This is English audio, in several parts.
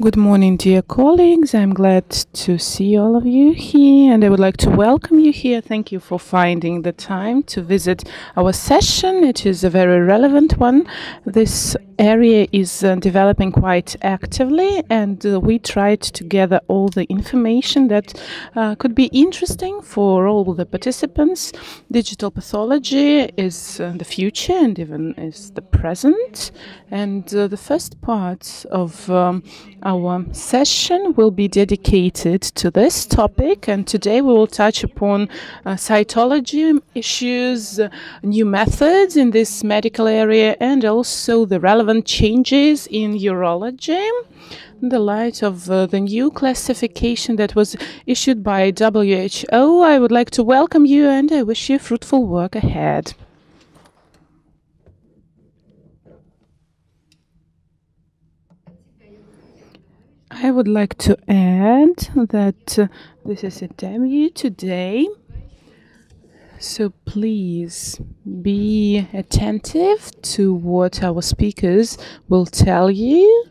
Good morning, dear colleagues. I'm glad to see all of you here, and I would like to welcome you here. Thank you for finding the time to visit our session. It is a very relevant one. This area is uh, developing quite actively, and uh, we tried to gather all the information that uh, could be interesting for all the participants. Digital pathology is uh, the future and even is the present. And uh, the first part of um, our session will be dedicated to this topic, and today we will touch upon uh, cytology issues, new methods in this medical area, and also the relevant changes in urology in the light of uh, the new classification that was issued by WHO. I would like to welcome you and I wish you fruitful work ahead. I would like to add that uh, this is a demo today so please be attentive to what our speakers will tell you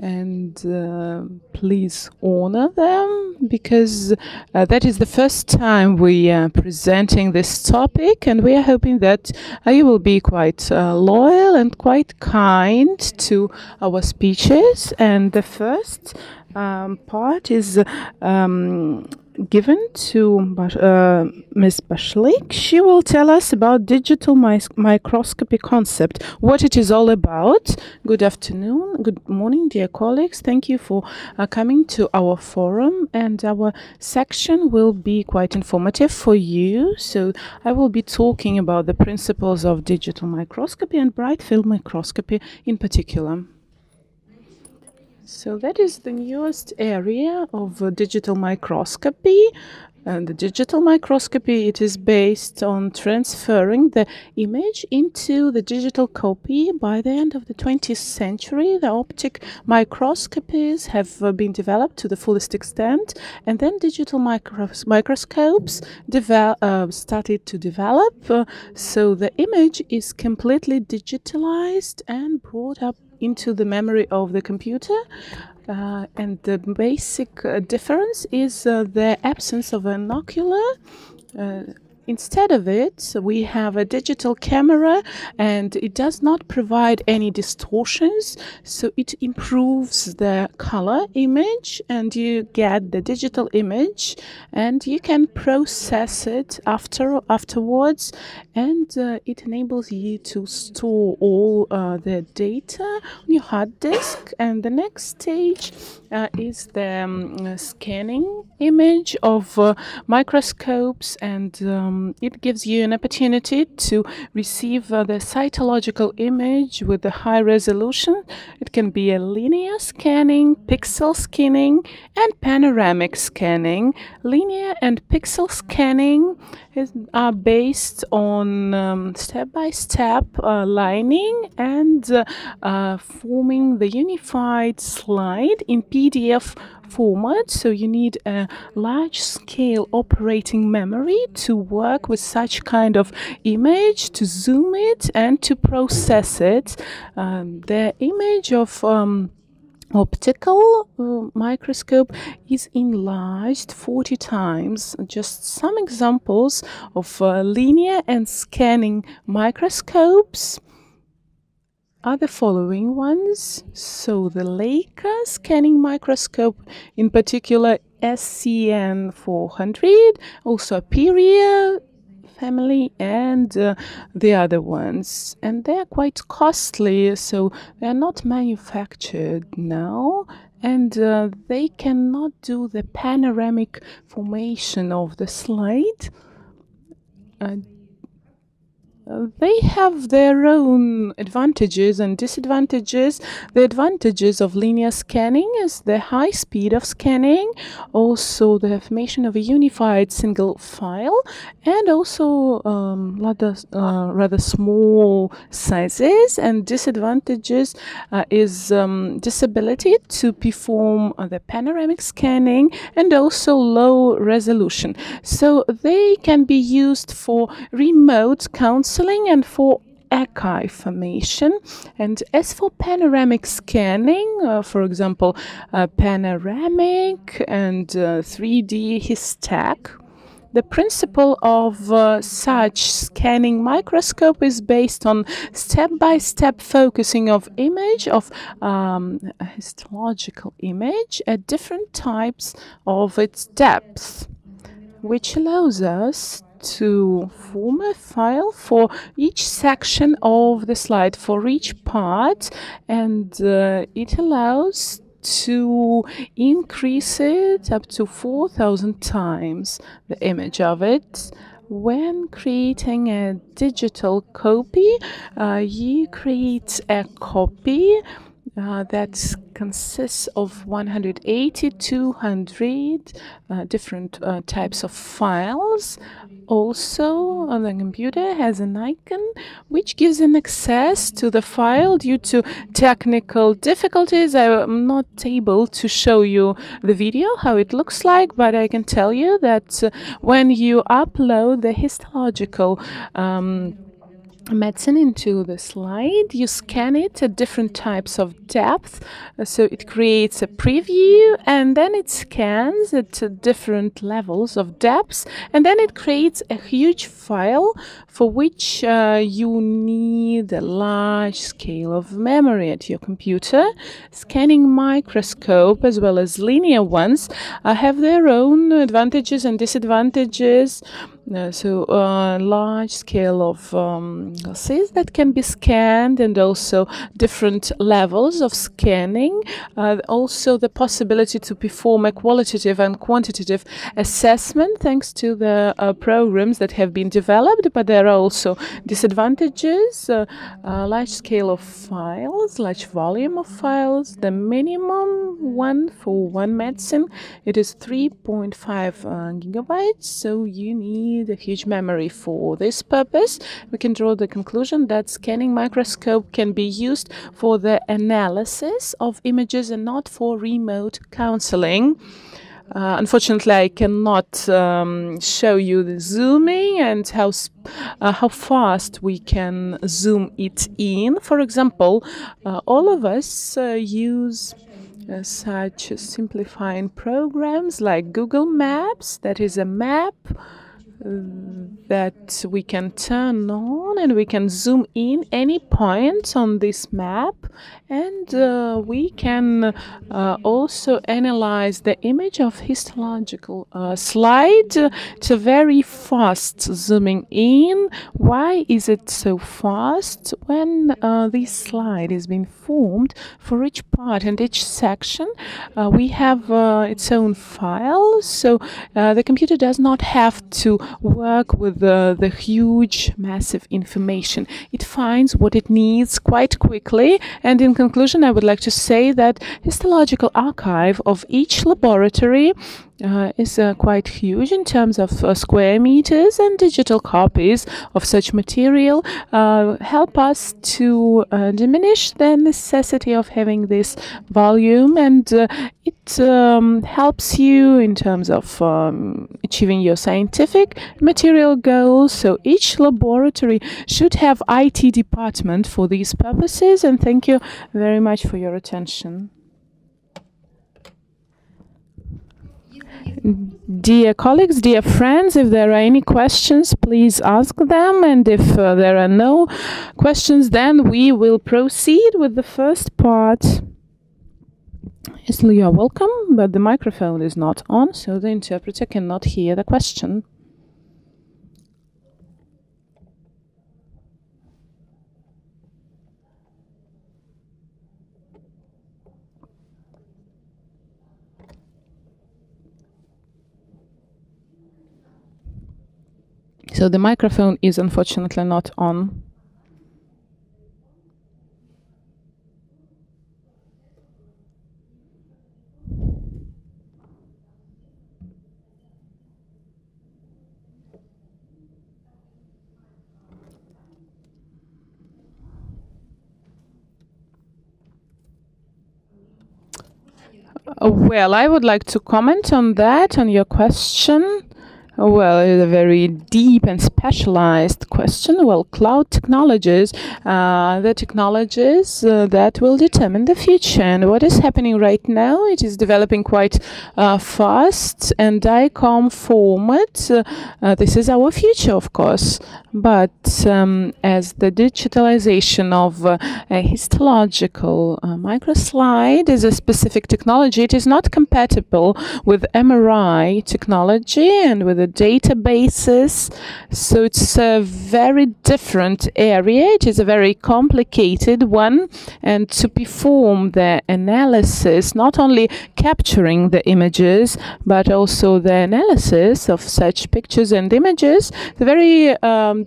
and uh, please honor them because uh, that is the first time we are presenting this topic and we are hoping that uh, you will be quite uh, loyal and quite kind to our speeches. And the first um, part is um, given to uh, Ms. Bashlyk. She will tell us about digital microscopy concept, what it is all about. Good afternoon, good morning, dear colleagues. Thank you for uh, coming to our forum and our section will be quite informative for you. So I will be talking about the principles of digital microscopy and bright field microscopy in particular. So that is the newest area of uh, digital microscopy. And the digital microscopy, it is based on transferring the image into the digital copy. By the end of the 20th century, the optic microscopies have uh, been developed to the fullest extent, and then digital micros microscopes uh, started to develop. So the image is completely digitalized and brought up into the memory of the computer. Uh, and the basic uh, difference is uh, the absence of an ocular uh, Instead of it, we have a digital camera and it does not provide any distortions. So it improves the color image and you get the digital image and you can process it after afterwards and uh, it enables you to store all uh, the data on your hard disk. And the next stage uh, is the um, scanning image of uh, microscopes and um, um, it gives you an opportunity to receive uh, the cytological image with a high resolution. It can be a linear scanning, pixel scanning, and panoramic scanning. Linear and pixel scanning is, are based on step by step lining and uh, uh, forming the unified slide in PDF format. So you need a large scale operating memory to work with such kind of image, to zoom it and to process it. Um, the image of um, optical uh, microscope is enlarged 40 times. Just some examples of uh, linear and scanning microscopes are the following ones. So the Leica scanning microscope, in particular SCN 400, also Aperio family and uh, the other ones. And they're quite costly, so they're not manufactured now. And uh, they cannot do the panoramic formation of the slide. Uh, they have their own advantages and disadvantages. The advantages of linear scanning is the high speed of scanning, also the formation of a unified single file, and also um, rather, uh, rather small sizes. And disadvantages uh, is um, disability to perform uh, the panoramic scanning and also low resolution. So they can be used for remote counseling counseling and for archive formation. And as for panoramic scanning, uh, for example, uh, panoramic and 3D uh, HISTECH, the principle of uh, such scanning microscope is based on step-by-step -step focusing of image of um, histological image at different types of its depth, which allows us to form a file for each section of the slide, for each part, and uh, it allows to increase it up to 4,000 times the image of it. When creating a digital copy, uh, you create a copy uh, that consists of 180 200 uh, different uh, types of files. Also on the computer has an icon which gives an access to the file due to technical difficulties. I'm not able to show you the video how it looks like but i can tell you that uh, when you upload the histological um, medicine into the slide. You scan it at different types of depth. Uh, so it creates a preview and then it scans at different levels of depths. And then it creates a huge file for which uh, you need a large scale of memory at your computer. Scanning microscope as well as linear ones uh, have their own advantages and disadvantages. Uh, so uh, large scale of um, that can be scanned and also different levels of scanning. Uh, also the possibility to perform a qualitative and quantitative assessment thanks to the uh, programs that have been developed, but there are also disadvantages. Uh, large scale of files, large volume of files, the minimum one for one medicine, it is 3.5 uh, gigabytes, so you need need a huge memory for this purpose. We can draw the conclusion that scanning microscope can be used for the analysis of images and not for remote counseling. Uh, unfortunately, I cannot um, show you the zooming and how uh, how fast we can zoom it in. For example, uh, all of us uh, use uh, such simplifying programs like Google Maps, that is a map that we can turn on and we can zoom in any point on this map. And uh, we can uh, also analyze the image of histological uh, slide to very fast zooming in. Why is it so fast? When uh, this slide is being formed for each part and each section uh, we have uh, its own file. So the computer does not have to work with the, the huge, massive information. It finds what it needs quite quickly. And in conclusion, I would like to say that histological archive of each laboratory uh, is uh, quite huge in terms of uh, square meters and digital copies of such material uh, help us to uh, diminish the necessity of having this volume and uh, it um, helps you in terms of um, achieving your scientific material goals so each laboratory should have IT department for these purposes and thank you very much for your attention. Dear colleagues, dear friends, if there are any questions, please ask them. And if uh, there are no questions, then we will proceed with the first part. Yes, you are welcome, but the microphone is not on, so the interpreter cannot hear the question. So the microphone is unfortunately not on. Uh, well, I would like to comment on that, on your question. Well, it's a very deep and specialized question. Well, cloud technologies are the technologies uh, that will determine the future. And what is happening right now, it is developing quite uh, fast and DICOM format. Uh, uh, this is our future, of course. But um, as the digitalization of uh, a histological uh, microslide is a specific technology, it is not compatible with MRI technology and with the databases. So it's a very different area. It is a very complicated one. And to perform the analysis, not only capturing the images, but also the analysis of such pictures and images, the very um,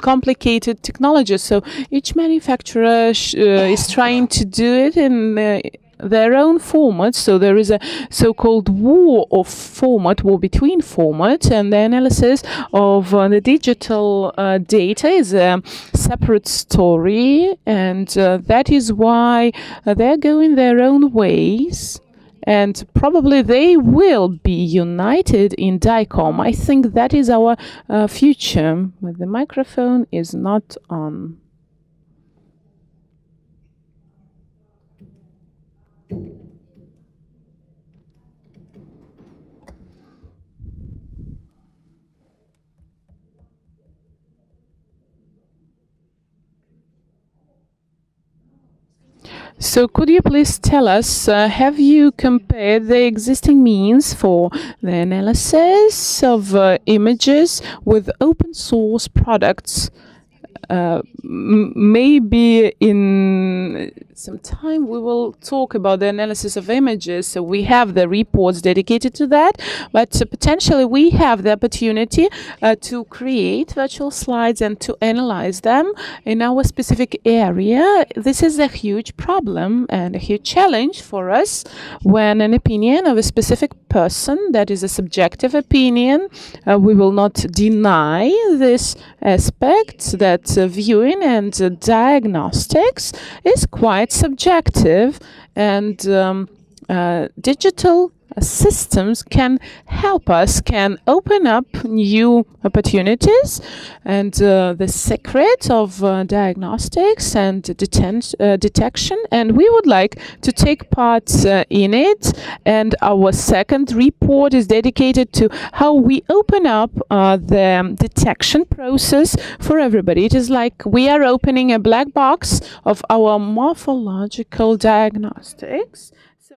complicated technology. So each manufacturer uh, is trying to do it in uh, their own format. So there is a so-called war of format, war between formats, and the analysis of uh, the digital uh, data is a separate story, and uh, that is why uh, they're going their own ways and probably they will be united in DICOM. I think that is our uh, future. The microphone is not on. So could you please tell us, uh, have you compared the existing means for the analysis of uh, images with open source products? Uh, maybe in some time we will talk about the analysis of images. So we have the reports dedicated to that, but uh, potentially we have the opportunity uh, to create virtual slides and to analyze them in our specific area. This is a huge problem and a huge challenge for us when an opinion of a specific person that is a subjective opinion, uh, we will not deny this aspect that viewing and diagnostics is quite subjective and um, uh, digital systems can help us, can open up new opportunities. And uh, the secret of uh, diagnostics and uh, detection. And we would like to take part uh, in it. And our second report is dedicated to how we open up uh, the detection process for everybody. It is like we are opening a black box of our morphological diagnostics